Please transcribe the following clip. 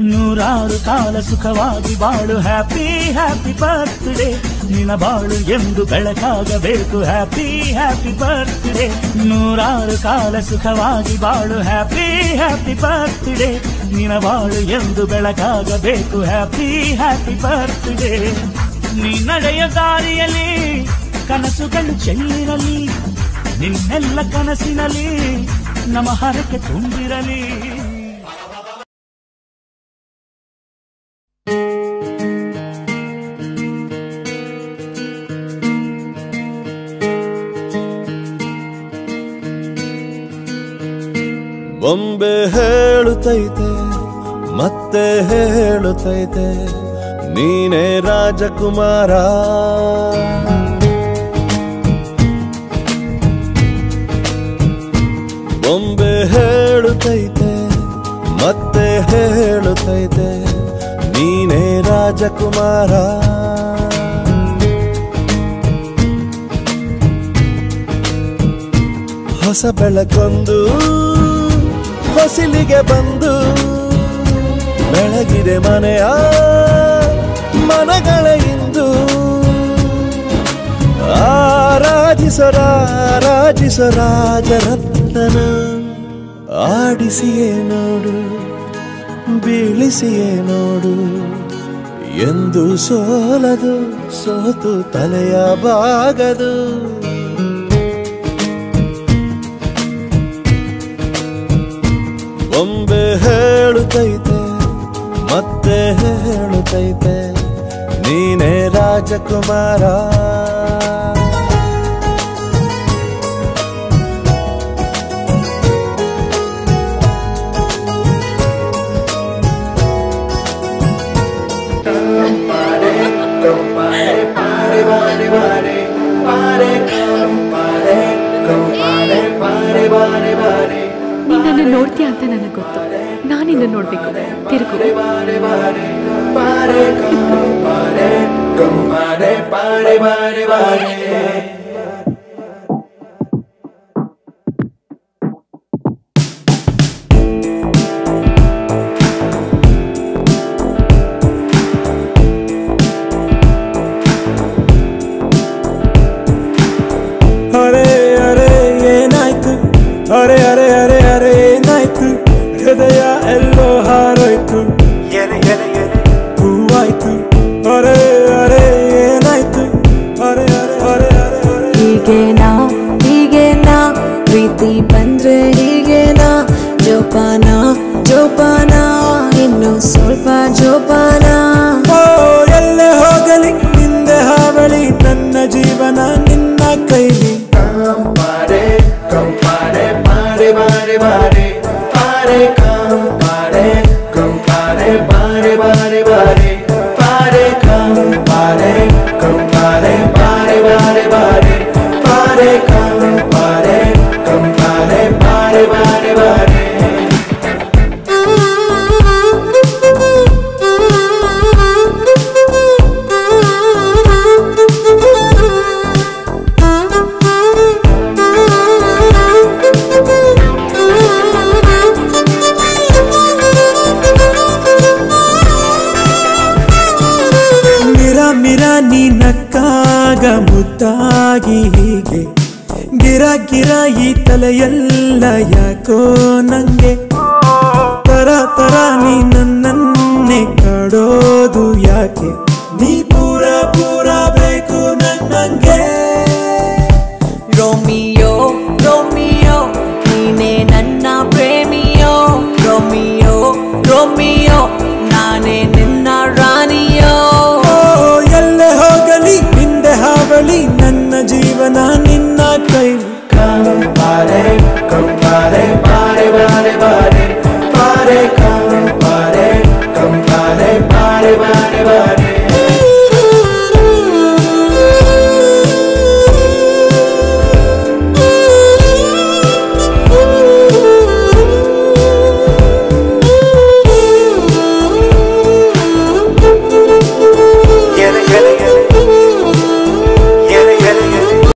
ನೂರಾರು ಕಾಲ ಸುಖವಾಗಿ ಬಾಳು. ಹ್ಯಾಪಿ ಹ್ಯಾಪಿ ಬರ್ತ್ಡೇ ನಿನ ಬಾಳು ಎಂದು ಬೆಳಕಾಗಬೇಕು. ಹ್ಯಾಪಿ ಹ್ಯಾಪಿ ಬರ್ತ್ಡೇ ನೂರಾರು ಕಾಲ ಸುಖವಾಗಿ ಬಾಳು. ಹ್ಯಾಪಿ ಹ್ಯಾಪಿ ಬರ್ತ್ಡೇ ನಿನ ಬಾಳು ಎಂದು ಬೆಳಕಾಗಬೇಕು. ಹ್ಯಾಪಿ ಹ್ಯಾಪಿ ಬರ್ತ್ಡೇ ನೀ ನಡೆಯ ದಾರಿಯಲ್ಲಿ ಕನಸುಗಳು ಚೆಲ್ಲಿರಲಿ ನಿನ್ನೆಲ್ಲ ಕನಸಿನಲ್ಲಿ, ನಮ್ಮ ಹರಕೆ ತುಂಬಿರಲಿ. ಬೊಂಬೆ ಹೇಳುತ್ತೈತೆ ಮತ್ತೆ ಹೇಳುತ್ತೈತೆ ನೀನೇ ರಾಜಕುಮಾರ. ಬೊಂಬೆ ಹೇಳುತ್ತೈತೆ ಮತ್ತೆ ಹೇಳುತ್ತೈತೆ ನೀನೇ ರಾಜಕುಮಾರ. ಹೊಸ ಬೆಳಕೊಂದು ಹೊಸಿಲಿಗೆ ಬಂದು ಬೆಳಗಿದೆ ಮನೆಯ ಮನಗಳ ಇಂದು. ಆರಾಧಿಸರಾರಾಜಿಸ ರಾಜರತ್ನ ಆಡಿಸಿಯೇ ನೋಡು, ಬೀಳಿಸಿಯೇ ನೋಡು. ಎಂದು ಸೋಲದು, ಸೋತು ತಲೆಯ ಬಾಗದು ಬೊಂಬೆ ಹೇಳುತ್ತೈತೆ ಮತ್ತೆ ಹೇಳುತ್ತೈತೆ ನೀನೇ ರಾಜಕುಮಾರ ನಿನ್ನನ್ನು ನೋಡ್ತೀಯ ಅಂತ ನನಗೆ ಗೊತ್ತು. ನಾನಿನ್ನ ನೋಡ್ಬೇಕು. ತಿರುಗು. ಅರೆ ಎಲ್ಲೋ ಹಾರೋಯ್ತು. ಹೂವಾಯ್ತು. ಅರೆ ಅರೆ ಏನಾಯ್ತು? ಅರೆ ಅರೆ ಅರೆ ಅರೆ ಅರೆ. ಹೀಗೇನಾ ಹೀಗೇನಾ? ಪ್ರೀತಿ ಬಂದ್ರೆ ಹೀಗೇನಾ? ಜೋಪಾನ ಜೋಪಾನ? ಇನ್ನು ಸ್ವಲ್ಪ ಜೋಪಾನ? ಓ ಎಲ್ಲೇ ಹೋಗಲಿ ನಿಂದೆ ಹಾವಳಿ ನನ್ನ ಜೀವನ ನಿನ್ನ ಕೈಲಿ. ಮಿರ ಮಿರ break ನೀ ನಕ್ಕಾಗ ಮುದ್ದಾಗಿ ಹೀಗೆ. ಗಿರ ಗಿರ ಈ ತಲೆಯೆಲ್ಲ ಯಾಕೋ ನಂಗೆ Compare, compare.